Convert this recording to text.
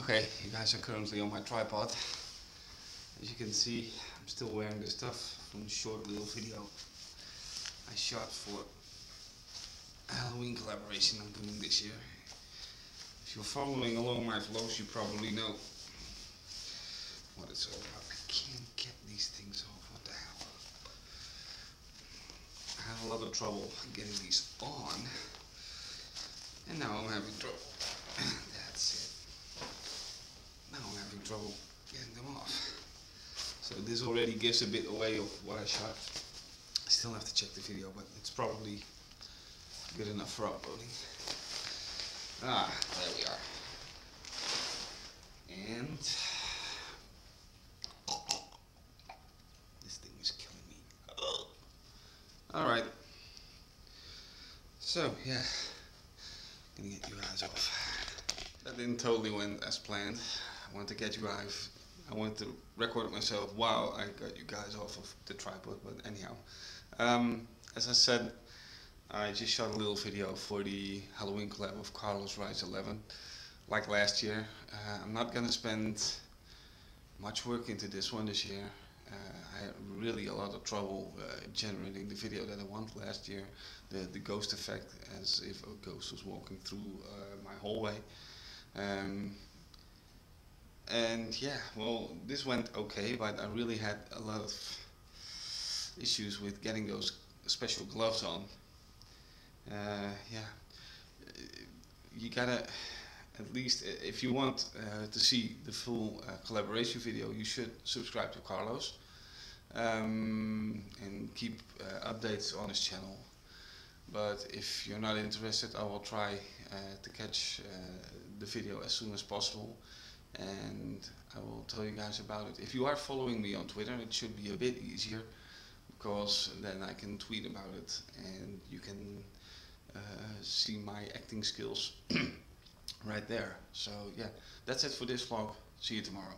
Okay, you guys are currently on my tripod. As you can see, I'm still wearing the stuff from the short little video I shot for Halloween collaboration I'm doing this year. If you're following along my vlogs, you probably know what it's all about. I can't get these things off. What the hell? I had a lot of trouble getting these on, and now I'm having trouble. That's it. Now I'm having trouble getting them off. So this already gives a bit away of what I shot. I still have to check the video, but it's probably good enough for uploading. Ah, there we are. And this thing is killing me. All right. So yeah, gonna get you guys off. That didn't totally went as planned. I wanted to get you guys. I wanted to record it myself while I got you guys off of the tripod. But anyhow, um, as I said, I just shot a little video for the Halloween collab of Carlos Reyes 11. Like last year, uh, I'm not gonna spend much work into this one this year. Uh, I had really a lot of trouble uh, generating the video that I want last year. The, the ghost effect as if a ghost was walking through uh, my hallway. Um, and yeah, well, this went okay, but I really had a lot of issues with getting those special gloves on. Uh, yeah, you gotta at least if you want uh, to see the full uh, collaboration video, you should subscribe to Carlos um, and keep uh, updates on his channel. But if you're not interested, I will try uh, to catch uh, the video as soon as possible and I will tell you guys about it. If you are following me on Twitter, it should be a bit easier because then I can tweet about it and you can uh, see my acting skills right there. So yeah, that's it for this vlog. See you tomorrow.